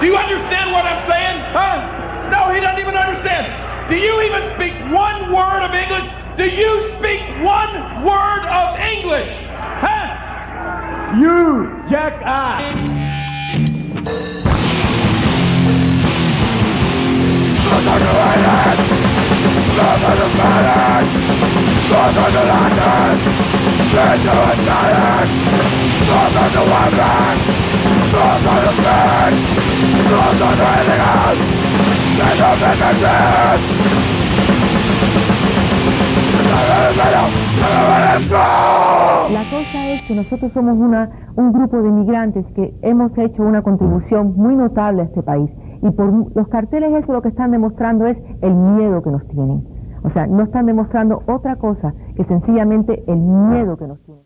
Do you understand what I'm saying? Huh? No, he doesn't even understand. Do you even speak one word of English? Do you speak one word of English? Huh? You La cosa es que nosotros somos una, un grupo de inmigrantes que hemos hecho una contribución muy notable a este país. Y por los carteles eso lo que están demostrando es el miedo que nos tienen. O sea, no están demostrando otra cosa que sencillamente el miedo que nos tienen.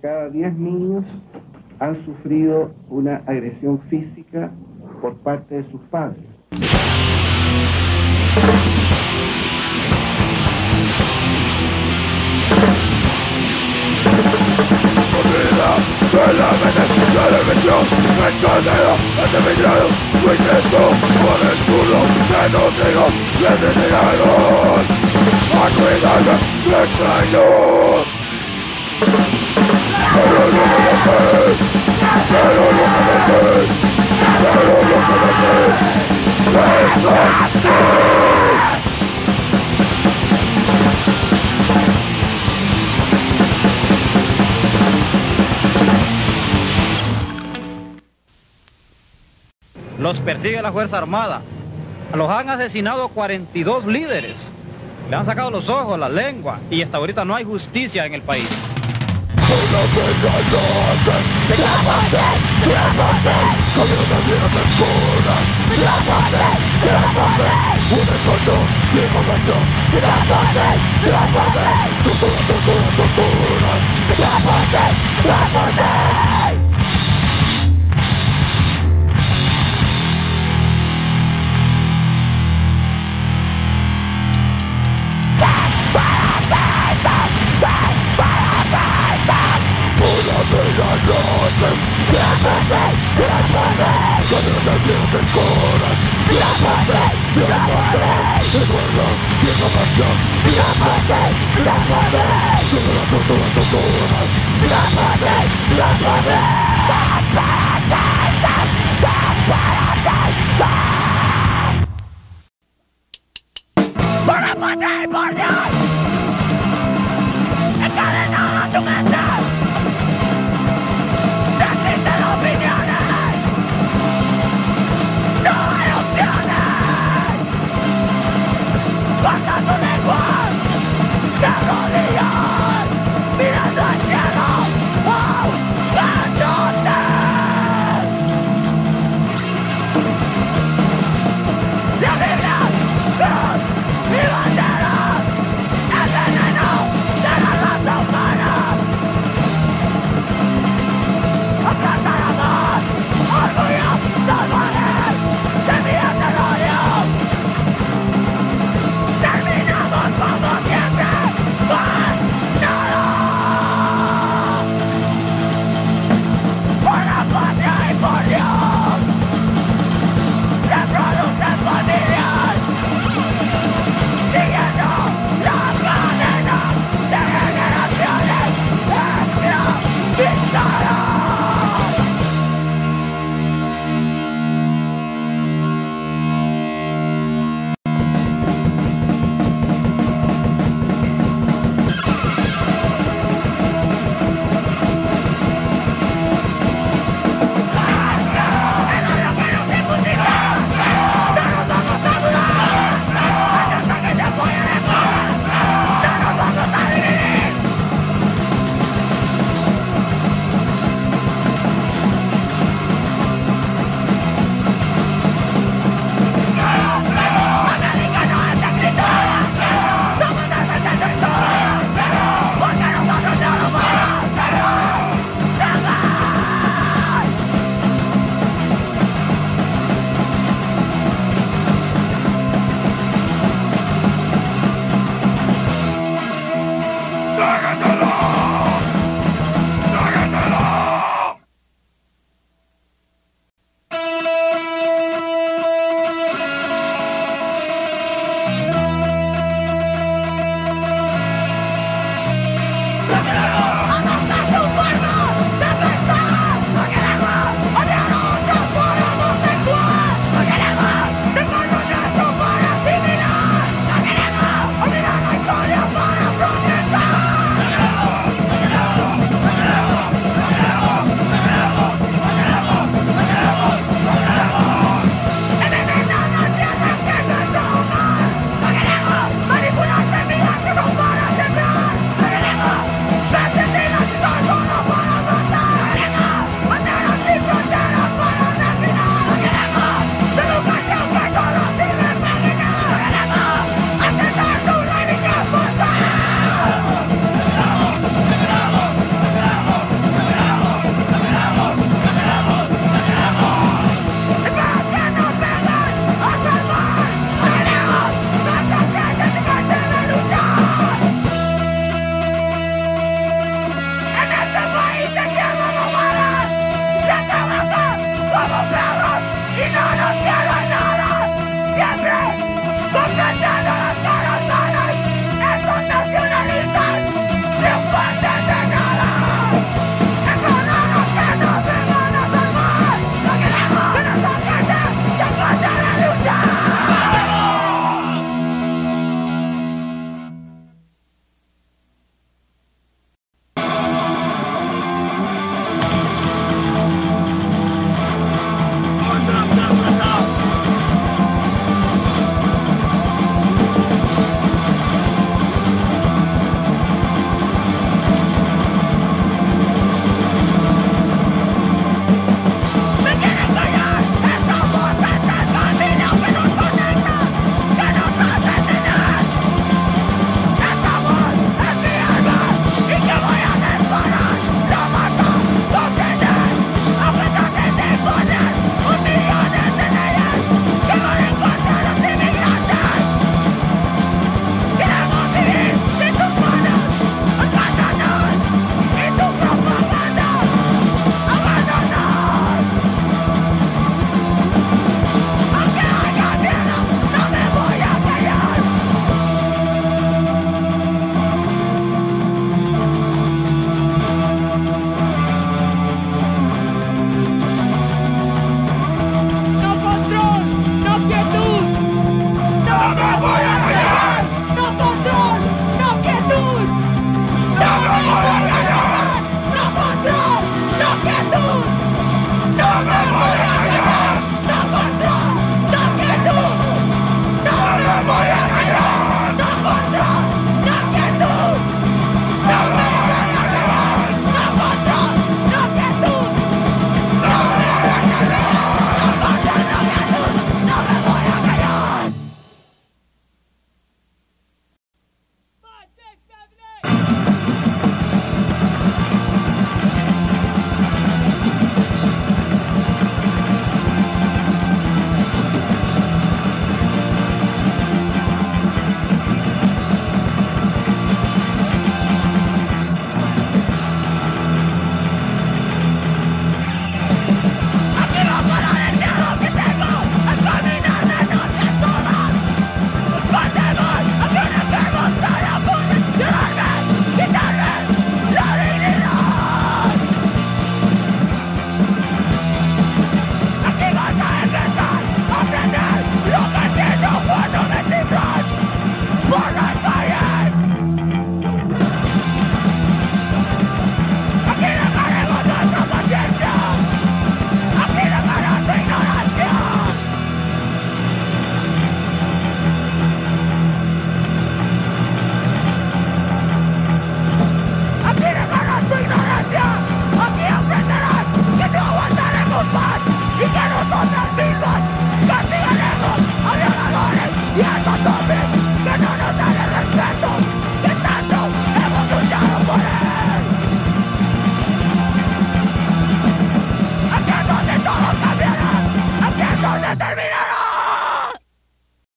cada diez niños han sufrido una agresión física por parte de sus padres. Los persigue la Fuerza Armada. Los han asesinado 42 líderes. Le han sacado los ojos, la lengua. Y hasta ahorita no hay justicia en el país. I love them Grab on them, grab on them Come in and in the corner Grab on them, grab on them Women are dumb, live on them dumb Grab on them, grab on them Grab on them, grab on them Not for me! Not for me!